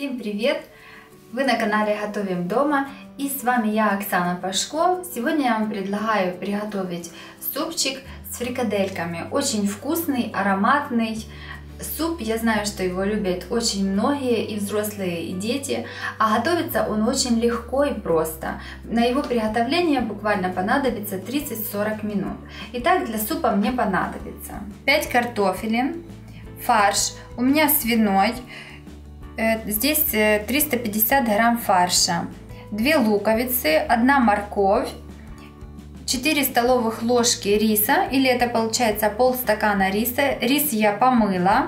Всем привет! Вы на канале Готовим дома и с вами я Оксана Пашко. Сегодня я вам предлагаю приготовить супчик с фрикадельками. Очень вкусный, ароматный суп. Я знаю, что его любят очень многие, и взрослые, и дети. А готовится он очень легко и просто. На его приготовление буквально понадобится 30-40 минут. Итак, для супа мне понадобится 5 картофелин, фарш, у меня свиной, здесь 350 э, грамм фарша, 2 луковицы, 1 морковь, 4 столовых ложки риса, или это получается полстакана риса. Рис я помыла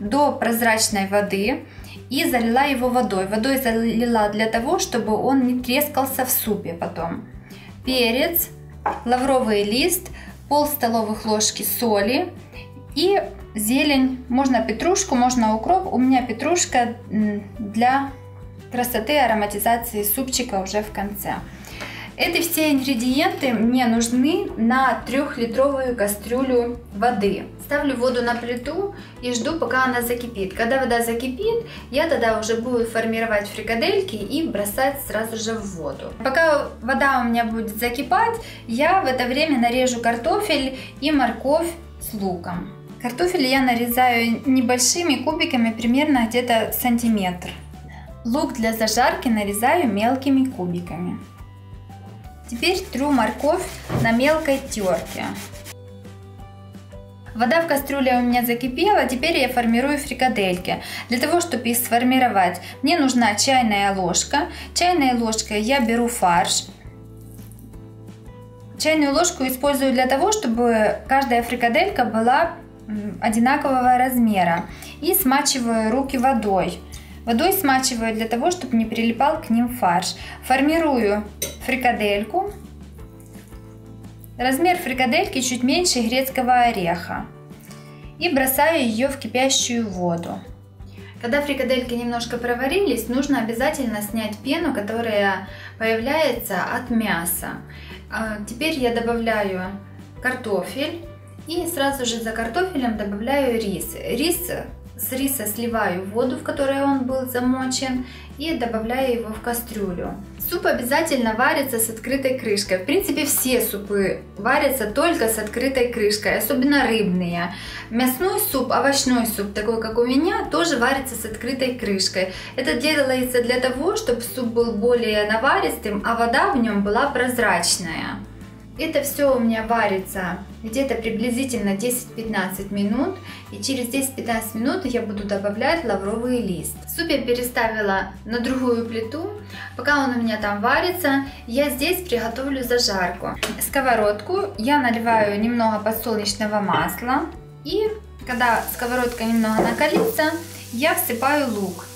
до прозрачной воды и залила его водой. Водой залила для того, чтобы он не трескался в супе потом. Перец, лавровый лист, пол столовых ложки соли и зелень, можно петрушку, можно укроп. У меня петрушка для красоты ароматизации супчика уже в конце. Эти все ингредиенты мне нужны на трехлитровую кастрюлю воды. Ставлю воду на плиту и жду, пока она закипит. Когда вода закипит, я тогда уже буду формировать фрикадельки и бросать сразу же в воду. Пока вода у меня будет закипать, я в это время нарежу картофель и морковь с луком. Картофель я нарезаю небольшими кубиками, примерно где-то сантиметр. Лук для зажарки нарезаю мелкими кубиками. Теперь тру морковь на мелкой терке. Вода в кастрюле у меня закипела, теперь я формирую фрикадельки. Для того, чтобы их сформировать, мне нужна чайная ложка. Чайной ложкой я беру фарш. Чайную ложку использую для того, чтобы каждая фрикаделька была одинакового размера и смачиваю руки водой. Водой смачиваю для того, чтобы не прилипал к ним фарш. Формирую фрикадельку. Размер фрикадельки чуть меньше грецкого ореха. И бросаю ее в кипящую воду. Когда фрикадельки немножко проварились, нужно обязательно снять пену, которая появляется от мяса. А, теперь я добавляю картофель и сразу же за картофелем добавляю рис. Рис с риса сливаю воду, в которой он был замочен, и добавляю его в кастрюлю. Суп обязательно варится с открытой крышкой. В принципе, все супы варятся только с открытой крышкой, особенно рыбные. Мясной суп, овощной суп, такой как у меня, тоже варится с открытой крышкой. Это делается для того, чтобы суп был более наваристым, а вода в нем была прозрачная. Это все у меня варится где-то приблизительно 10-15 минут. И через 10-15 минут я буду добавлять лавровый лист. Суп я переставила на другую плиту. Пока он у меня там варится, я здесь приготовлю зажарку. Сковородку я наливаю немного подсолнечного масла. И когда сковородка немного накалится, я всыпаю лук.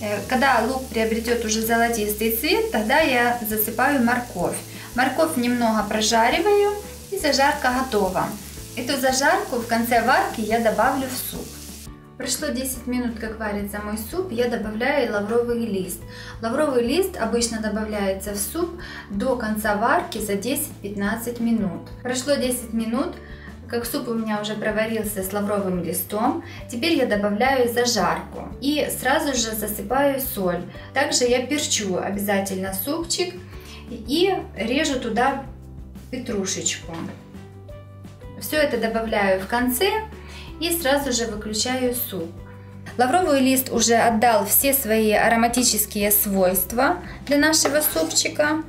Э, когда лук приобретет уже золотистый цвет, тогда я засыпаю морковь. Морковь немного прожариваю и зажарка готова. Эту зажарку в конце варки я добавлю в суп. Прошло 10 минут, как варится мой суп, я добавляю лавровый лист. Лавровый лист обычно добавляется в суп до конца варки за 10-15 минут. Прошло 10 минут, как суп у меня уже проварился с лавровым листом, теперь я добавляю зажарку и сразу же засыпаю соль. Также я перчу обязательно супчик и режу туда петрушечку. Все это добавляю в конце и сразу же выключаю суп. Лавровый лист уже отдал все свои ароматические свойства для нашего супчика.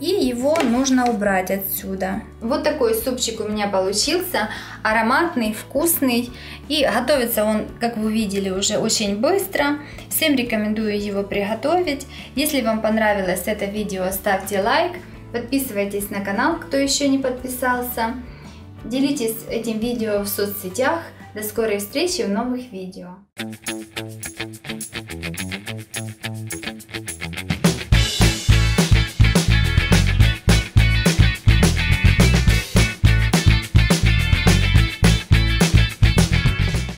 И его нужно убрать отсюда. Вот такой супчик у меня получился. Ароматный, вкусный. И готовится он, как вы видели, уже очень быстро. Всем рекомендую его приготовить. Если вам понравилось это видео, ставьте лайк. Подписывайтесь на канал, кто еще не подписался. Делитесь этим видео в соцсетях. До скорой встречи в новых видео.